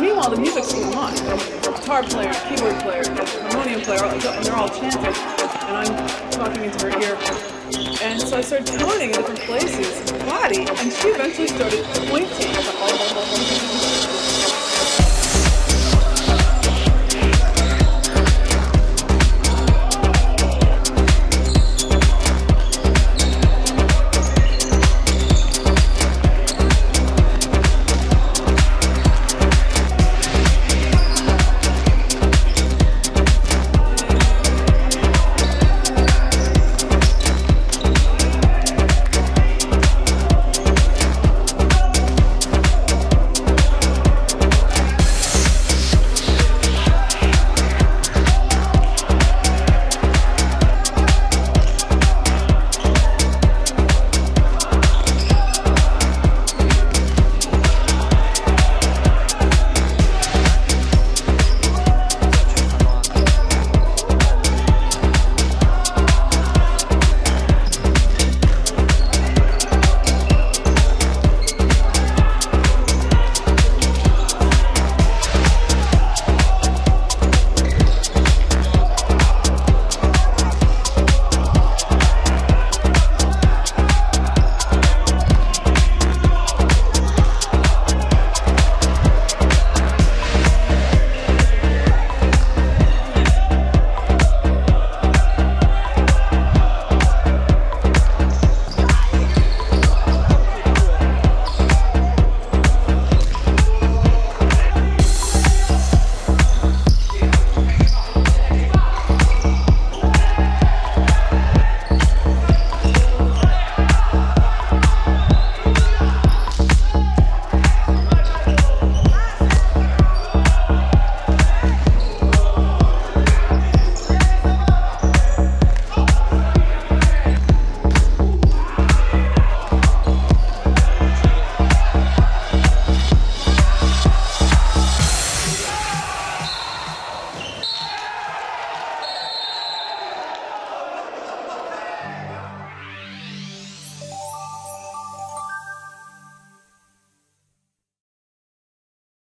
Meanwhile, the music's going on. Guitar player, keyboard player, harmonium player, and they're all chanting, and I'm talking into her ear. And so I started pointing in different places, body, and she eventually started pointing